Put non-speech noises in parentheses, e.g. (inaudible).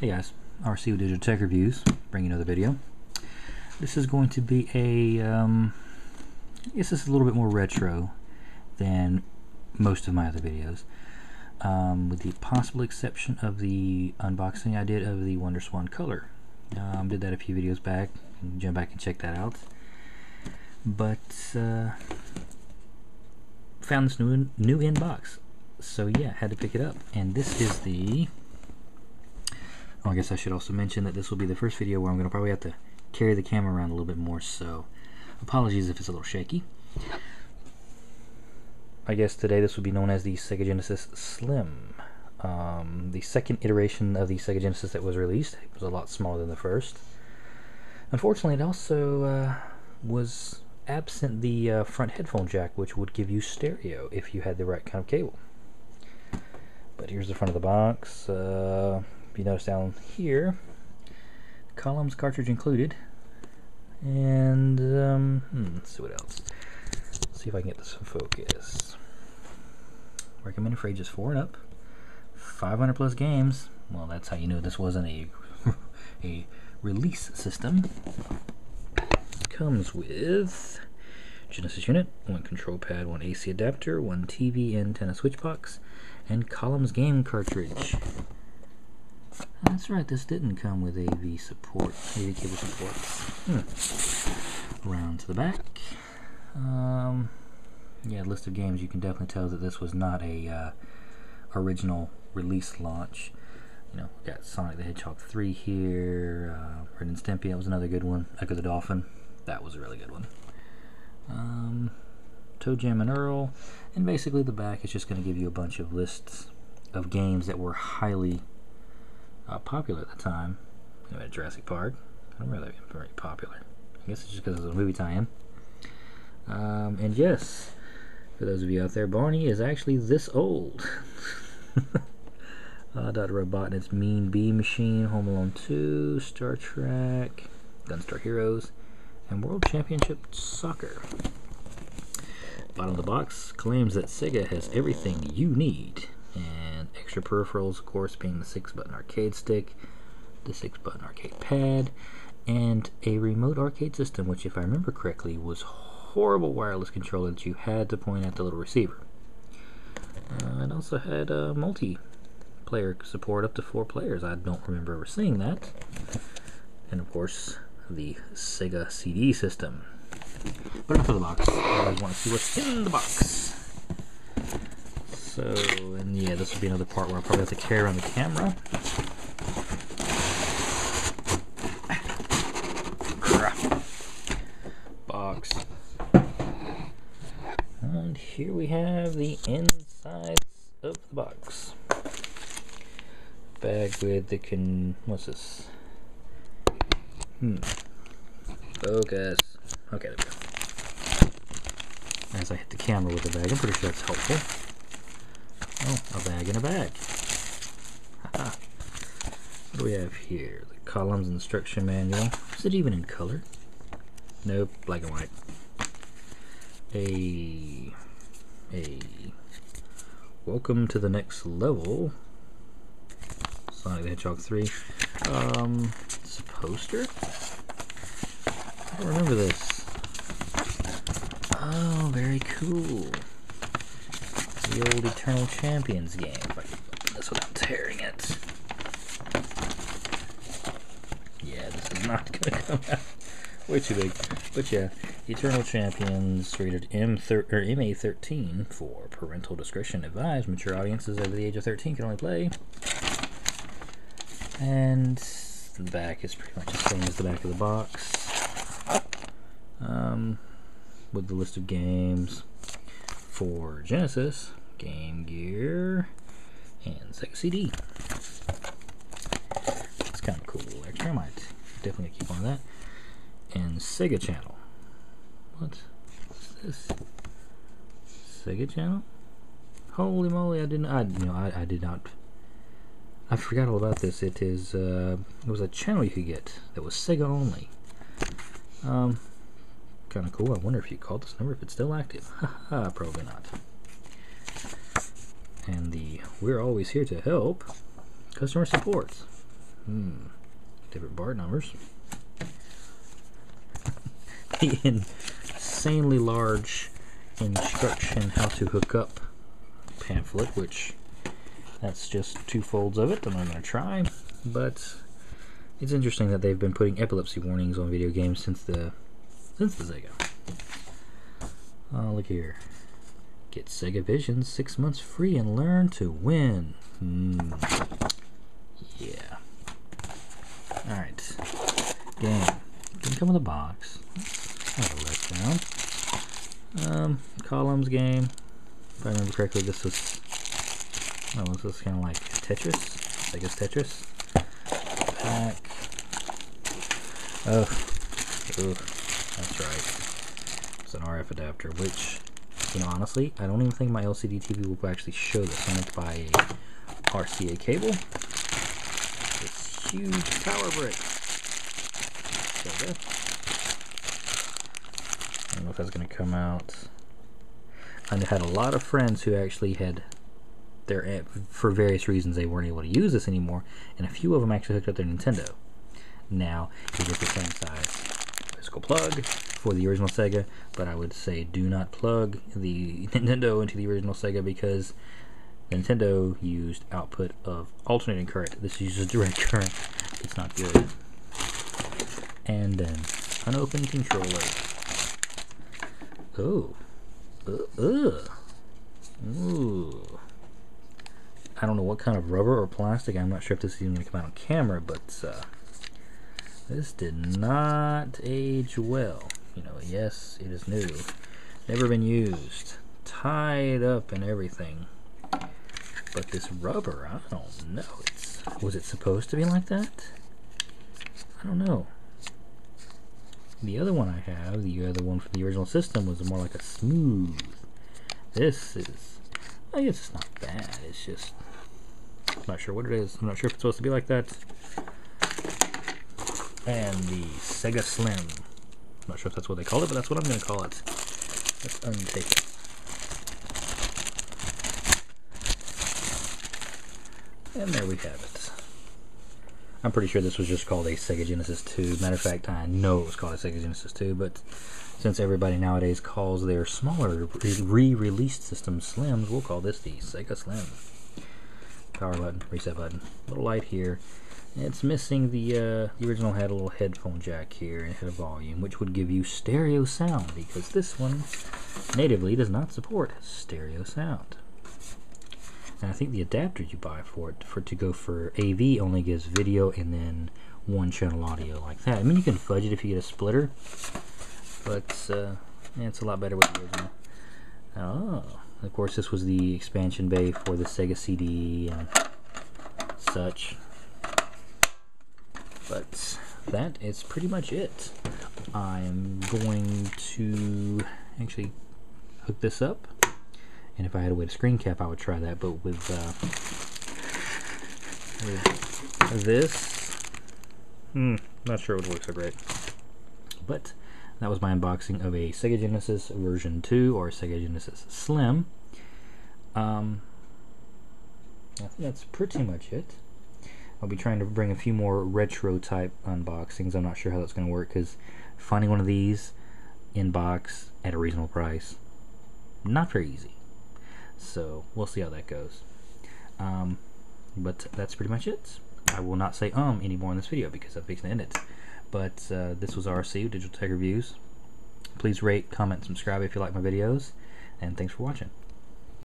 Hey guys, RC with Digital Tech Reviews, bringing another video. This is going to be a, um, I guess this is a little bit more retro than most of my other videos. Um, with the possible exception of the unboxing I did of the WonderSwan Color. Um, did that a few videos back, jump back and check that out. But, uh, found this new, new inbox. So yeah, had to pick it up. And this is the I guess I should also mention that this will be the first video where I'm going to probably have to carry the camera around a little bit more, so apologies if it's a little shaky. I guess today this would be known as the Sega Genesis Slim. Um, the second iteration of the Sega Genesis that was released it was a lot smaller than the first. Unfortunately, it also uh, was absent the uh, front headphone jack, which would give you stereo if you had the right kind of cable. But here's the front of the box. Uh, you notice down here, columns cartridge included. And, um, hmm, let's see what else. Let's see if I can get this in focus. Recommended for ages 4 and up. 500 plus games. Well, that's how you know this wasn't a, (laughs) a release system. Comes with Genesis unit, one control pad, one AC adapter, one TV antenna switch box, and Columns game cartridge. That's right, this didn't come with AV support, AV cable support. Hmm. Around to the back. Um, yeah, list of games, you can definitely tell that this was not a uh, original release launch. You know, got Sonic the Hedgehog 3 here, uh, Ren and Stimpy, that was another good one. Ecco the Dolphin, that was a really good one. Um, ToeJam and Earl, and basically the back is just going to give you a bunch of lists of games that were highly uh, popular at the time. Anyway, Jurassic Park. I don't really very popular. I guess it's just because it was a movie tie-in. Um, and yes, for those of you out there, Barney is actually this old. (laughs) uh, Dr. Robotnik's Mean Bean Machine, Home Alone 2, Star Trek, Gunstar Heroes, and World Championship Soccer. Bottom of the box claims that Sega has everything you need extra peripherals, of course, being the 6-button arcade stick, the 6-button arcade pad, and a remote arcade system, which, if I remember correctly, was horrible wireless controller that you had to point at the little receiver. Uh, it also had uh, multiplayer support up to four players. I don't remember ever seeing that. And of course, the Sega CD system. But enough of the box. I always want to see what's in the box. So, and yeah, this will be another part where I'll probably have to carry around the camera. Box. And here we have the insides of the box. Bag with the con... what's this? Hmm. Focus. Okay, there we go. As I hit the camera with the bag, I'm pretty sure that's helpful. Oh, a bag in a bag. what do we have here? The columns instruction manual. Is it even in color? Nope, black and white. A a welcome to the next level. Sonic the Hedgehog 3. Um, it's a poster? I don't remember this. Oh, very cool the old Eternal Champions game. If I can open this without tearing it. Yeah, this is not (laughs) gonna come out way too big. But yeah, Eternal Champions rated M or MA13 for parental discretion advised. Mature audiences over the age of 13 can only play. And the back is pretty much the same as the back of the box. Um, with the list of games for Genesis, Game Gear, and Sega CD. It's kind of cool. Actually, I might definitely keep on that. And Sega Channel. What is this? Sega Channel? Holy moly! I didn't. I you know I, I did not. I forgot all about this. It is. Uh, it was a channel you could get that was Sega only. Um, kind of cool. I wonder if you called this number if it's still active. (laughs) Probably not and the we're always here to help customer support. Hmm. Different bar numbers. (laughs) the insanely large instruction how to hook up pamphlet, which that's just two folds of it. that I'm going to try, but it's interesting that they've been putting epilepsy warnings on video games since the since the Sega. Oh, look here. Get Sega Vision six months free and learn to win. Hmm. Yeah. Alright. Game. Didn't come with a box. Um, columns game. If I remember correctly, this was. Oh, was this kind of like Tetris? Sega's Tetris. Pack. Oh. That's right. It's an RF adapter, which honestly, I don't even think my LCD TV will actually show this. I'm going to buy a RCA cable. This huge power brick. I don't know if that's going to come out. I had a lot of friends who actually had their, eh, for various reasons, they weren't able to use this anymore, and a few of them actually hooked up their Nintendo. Now, you get the same size plug, for the original Sega, but I would say do not plug the (laughs) Nintendo into the original Sega because Nintendo used output of alternating current. This uses direct current. It's not good. And then unopened controller. Oh. Uh, uh. Ooh. I don't know what kind of rubber or plastic. I'm not sure if this is even going to come out on camera, but uh, this did not age well you know, yes, it is new. Never been used. Tied up and everything. But this rubber, I don't know. It's was it supposed to be like that? I don't know. The other one I have, the other one from the original system, was more like a smooth. This is, I guess it's not bad. It's just, I'm not sure what it is. I'm not sure if it's supposed to be like that. And the Sega Slim not sure if that's what they call it, but that's what I'm going to call it. Let's untake it. And there we have it. I'm pretty sure this was just called a Sega Genesis 2. Matter of fact, I know it was called a Sega Genesis 2, but since everybody nowadays calls their smaller re-released system Slims, we'll call this the Sega Slim. Power button, reset button, little light here, it's missing the, uh, the original had a little headphone jack here and had a volume, which would give you stereo sound, because this one natively does not support stereo sound. And I think the adapter you buy for it for to go for AV only gives video and then one channel audio like that. I mean, you can fudge it if you get a splitter, but uh, it's a lot better with the original. Oh, of course, this was the expansion bay for the Sega CD and such. But that is pretty much it. I'm going to actually hook this up. And if I had a way to screen cap, I would try that. But with, uh, with this, hmm, not sure it would work so great. But that was my unboxing of a Sega Genesis version 2 or Sega Genesis Slim. Um, I think that's pretty much it. I'll be trying to bring a few more retro type unboxings. I'm not sure how that's going to work because finding one of these in box at a reasonable price, not very easy. So we'll see how that goes. Um, but that's pretty much it. I will not say um anymore in this video because I'm fixing to end it. But uh, this was RC Digital Tech Reviews. Please rate, comment, subscribe if you like my videos, and thanks for watching.